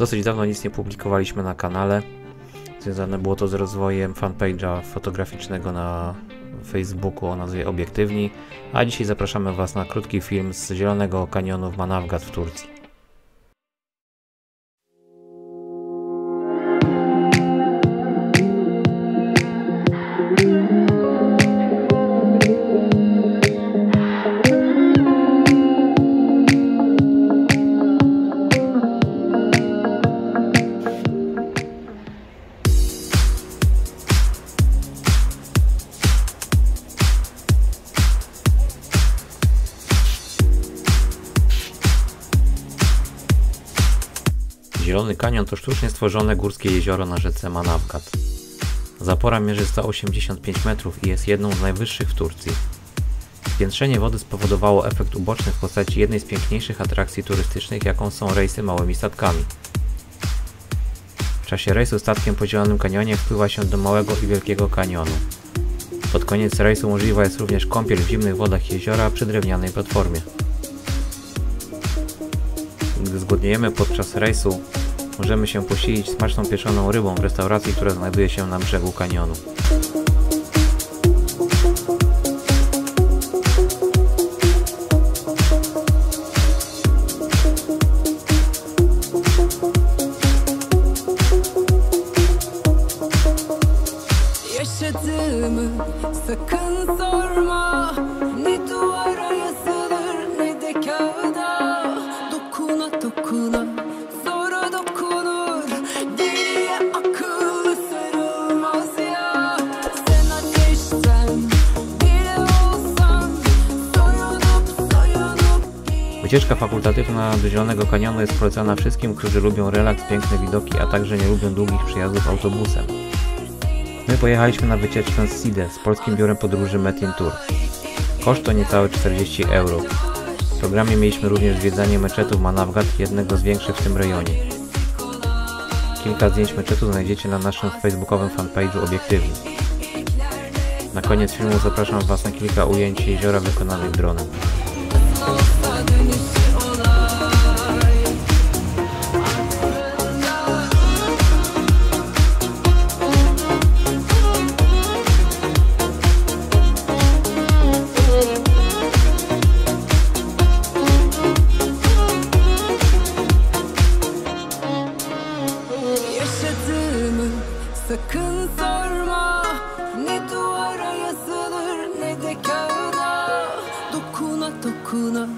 Dosyć dawno nic nie publikowaliśmy na kanale. Związane było to z rozwojem fanpage'a fotograficznego na Facebooku o nazwie Obiektywni, a dzisiaj zapraszamy Was na krótki film z Zielonego Kanionu w Manavgat w Turcji. Zielony Kanion to sztucznie stworzone górskie jezioro na rzece Manavgat. Zapora mierzy 185 metrów i jest jedną z najwyższych w Turcji. Piętrzenie wody spowodowało efekt uboczny w postaci jednej z piękniejszych atrakcji turystycznych, jaką są rejsy małymi statkami. W czasie rejsu statkiem po Zielonym Kanionie wpływa się do Małego i Wielkiego Kanionu. Pod koniec rejsu możliwa jest również kąpiel w zimnych wodach jeziora przy drewnianej platformie. Zgłodniejemy podczas rejsu, możemy się posilić smaczną pieczoną rybą w restauracji, która znajduje się na brzegu kanionu. Wycieczka fakultatywna do Zielonego Kanionu jest polecana wszystkim, którzy lubią relaks, piękne widoki, a także nie lubią długich przyjazdów autobusem. My pojechaliśmy na wycieczkę z SIDE z Polskim Biurem Podróży Metin Tour. Koszt to niecałe 40 euro. W programie mieliśmy również zwiedzanie meczetu w Manavgat, jednego z większych w tym rejonie. Kilka zdjęć meczetu znajdziecie na naszym facebookowym fanpage'u Obiektywni. Na koniec filmu zapraszam Was na kilka ujęć jeziora wykonanych dronem. yaptığımı sakın sorma. Ne duvara yazılır ne de kağıda. Dokuna dokuna